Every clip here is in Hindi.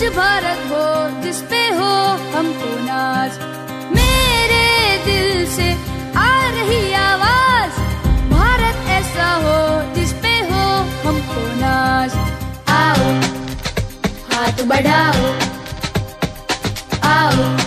स्वच्छ भारत हो जिसपे हो हमको तो नाज मेरे दिल से आ रही आवाज़, भारत ऐसा हो जिसपे हो हमको तो नाज आओ, हाथ बढ़ाओ। आओ।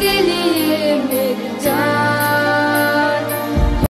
के लिए मेरी जान